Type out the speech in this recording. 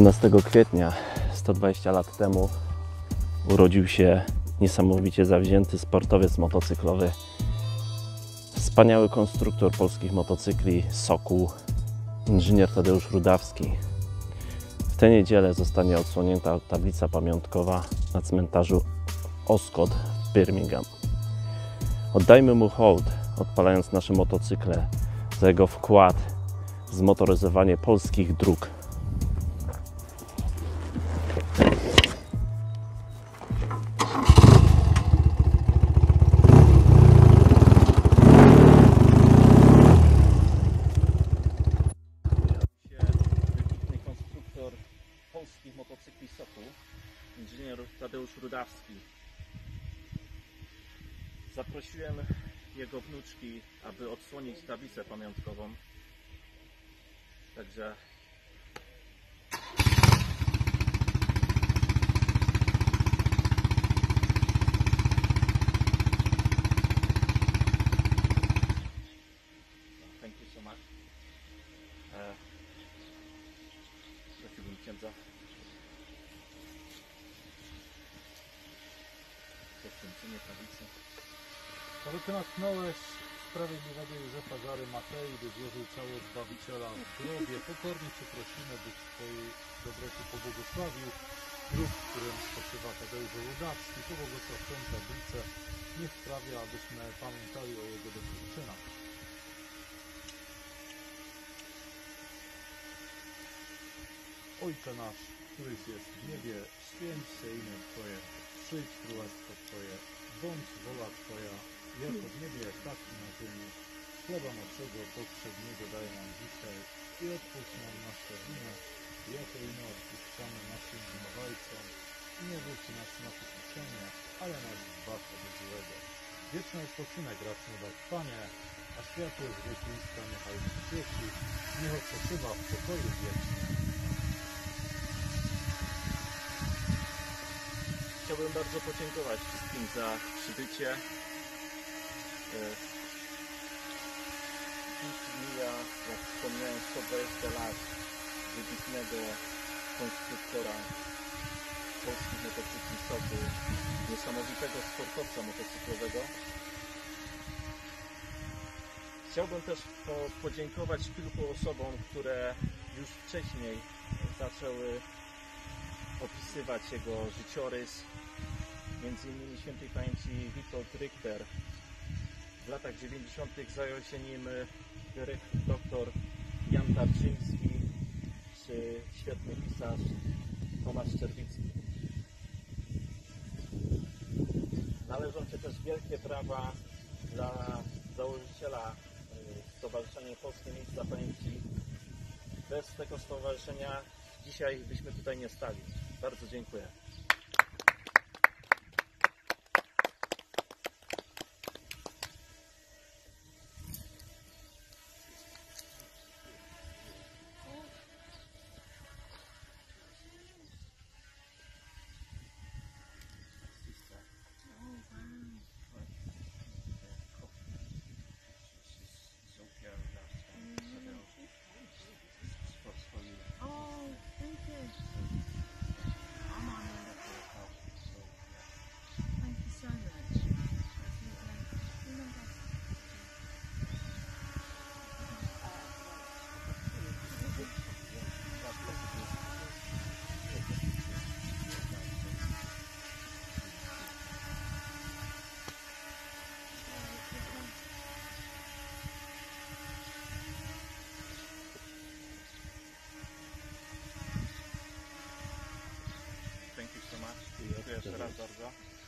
18 kwietnia 120 lat temu urodził się niesamowicie zawzięty sportowiec motocyklowy, wspaniały konstruktor polskich motocykli Sokół, inżynier Tadeusz Rudawski. W tę niedzielę zostanie odsłonięta tablica pamiątkowa na cmentarzu Oscott w Birmingham. Oddajmy mu hołd, odpalając nasze motocykle za jego wkład w zmotoryzowanie polskich dróg. Zaprosiłem jego wnuczki, aby odsłonić tablicę pamiątkową. Także Thank you. Aby Ty natknąłeś sprawiedliwego Józefa z Arymatei, by złożył ciało Zbawiciela w grobie. Pokornie Cię prosimy, byś Twojej dobroci pobłogosławił. Grób, w którym spoczywa Tadeusz Rudawski, pobłogosław tę tablicę. Niech sprawia, abyśmy pamiętali o Jego dobrych czynach. Ojcze nasz, któryś jest w niebie, święć się imię Twoje, przyjdź królestwo Twoje, bądź wola Twoja, jako w niebie, tak i na ziemi. Chleba naszego powszedniego daj nam dzisiaj i odpuść nam nasze winy, jako i my odpuszczamy naszym winowajcom. I nie wódź nas na pokuszenie, ale nas zbaw od złego. Wieczny odpoczynek racz dać Panie, a światło z wiekuista niechaj świeci, niech odpoczywa w pokoju wiecznym. Chciałbym bardzo podziękować wszystkim za przybycie. E, Dziś mija, jak wspomniałem, 120 lat wybitnego konstruktora polskich motocykli Soku, niesamowitego sportowca motocyklowego. Chciałbym też po, podziękować kilku osobom, które już wcześniej zaczęły opisywać jego życiorys. Między innymi świętej pamięci Witold Richter. W latach 90. zajął się nim dyrektor dr Jan Tarczyński czy świetny pisarz Tomasz Czerwicki. Należą się też wielkie brawa dla założyciela y, Stowarzyszenia Polskie Miejsca Pamięci. Bez tego stowarzyszenia dzisiaj byśmy tutaj nie stali. Bardzo dziękuję. Oh, thank you. I'm honored. Thank you so much. Thank